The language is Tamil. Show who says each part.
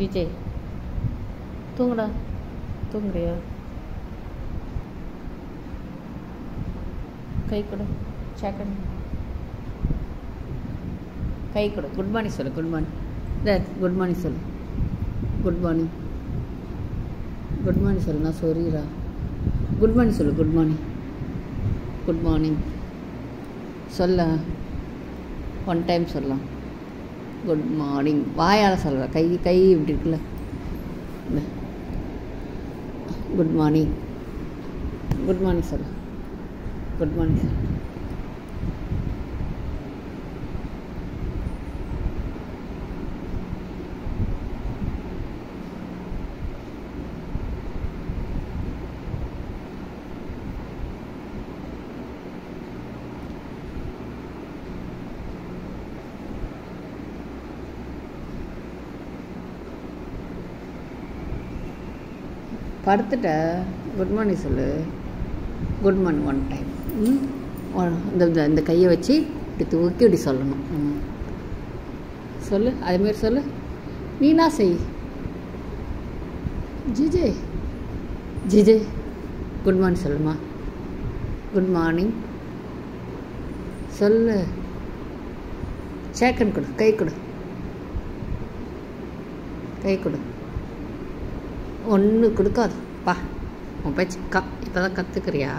Speaker 1: விஜய் தூங்குடா தூங்குறியா கை கொடு சேக்கன் கை கொடு குட் மார்னிங் சொல்லு குட் மார்னிங் இந்த குட் மார்னிங் சொல்லு குட் மார்னிங் குட் மார்னிங் சொல்லு நான் சொரீரா குட் மார்னிங் சொல்லு குட் மார்னிங் குட் மார்னிங் சொல்ல ஒன் டைம் சொல்லலாம் குட் மார்னிங் வாயால் சொல்கிற கை கை இப்படி இருக்குல்ல. Good morning good morning sir good morning sir படுத்துட்ட. Good morning சொல்லு. குட் மார்னிங் ஒன் டைம் இந்த இந்த- இந்த கையை வச்சு இப்படி தூக்கி இப்படி சொல்லணும். ம். சொல்லு. அதுமாரி சொல்லு. நீனா செய்? ஜிஜே. ஜிஜே. குட் மார்னிங் சொல்லுமா. குட் மார்னிங் சொல்லு. சேக்கன் கொடு. கை கொடு. கை கொடு. ஒன்று கொடுக்காது. பா உன் பேச்சு இப்போ தான் கற்றுக்குறியா